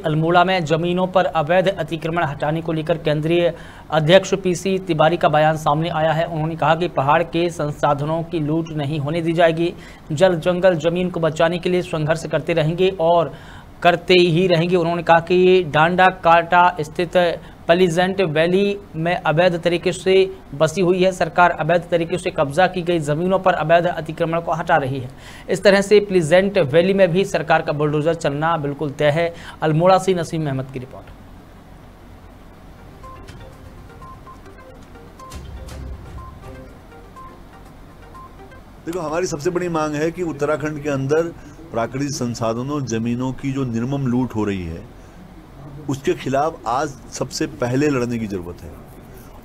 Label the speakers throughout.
Speaker 1: अल्मोड़ा में जमीनों पर अवैध अतिक्रमण हटाने को लेकर केंद्रीय अध्यक्ष पीसी तिवारी का बयान सामने आया है। उन्होंने कहा कि पहाड़ के संसाधनों की लूट नहीं होने दी जाएगी। जल जंगल ज़मीन को बचाने के लिए संघर्ष करते रहेंगे और करते ही रहेंगे। उन्होंने कहा कि डांडा काटा स्थित पलीजेंट वैली में अवैध तरीके से बसी हुई है सरकार। अवैध तरीके से कब्जा की गई ज़मीनों पर अवैध अतिक्रमण को हटा रही है। इस तरह से प्लीजेंट वैली में भी सरकार का बुलडोजर चलना बिल्कुल तय है। अल्मोड़ा से नसीम अहमद की रिपोर्ट।
Speaker 2: देखो, हमारी सबसे बड़ी मांग है कि उत्तराखंड के अंदर प्राकृतिक संसाधनों, जमीनों की जो निर्मम लूट हो रही है उसके खिलाफ आज सबसे पहले लड़ने की ज़रूरत है।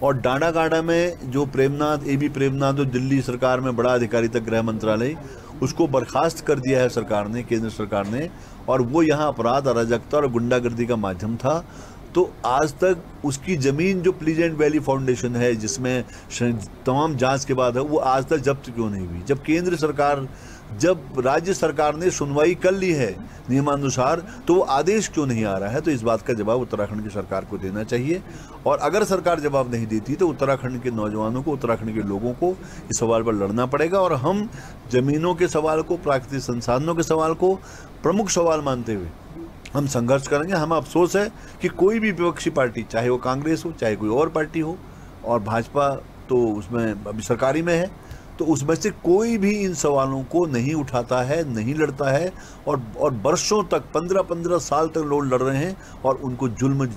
Speaker 2: और डांडा गांडा में जो प्रेमनाथ, ए बी प्रेमनाथ, जो दिल्ली सरकार में बड़ा अधिकारी तक गृह मंत्रालय, उसको बर्खास्त कर दिया है सरकार ने, केंद्र सरकार ने, और वो यहाँ अपराध, अराजकता और गुंडागर्दी का माध्यम था। तो आज तक उसकी ज़मीन जो प्लीजेंट वैली फाउंडेशन है, जिसमें तमाम जाँच के बाद है, वो आज तक जब्त क्यों नहीं हुई? जब केंद्र सरकार, जब राज्य सरकार ने सुनवाई कर ली है नियमानुसार तो वो आदेश क्यों नहीं आ रहा है? तो इस बात का जवाब उत्तराखंड की सरकार को देना चाहिए। और अगर सरकार जवाब नहीं देती तो उत्तराखंड के नौजवानों को, उत्तराखंड के लोगों को इस सवाल पर लड़ना पड़ेगा। और हम जमीनों के सवाल को, प्राकृतिक संसाधनों के सवाल को प्रमुख सवाल मानते हुए हम संघर्ष करेंगे, हम अफसोस है कि कोई भी विपक्षी पार्टी, चाहे वो कांग्रेस हो, चाहे कोई और पार्टी हो, और भाजपा तो उसमें, अभी सरकारी में है तो उसमें से कोई भी इन सवालों को नहीं उठाता है, नहीं लड़ता है, और और वर्षों तक पंद्रह पंद्रह साल तक लोग लड़ रहे हैं, और उनको जुल्म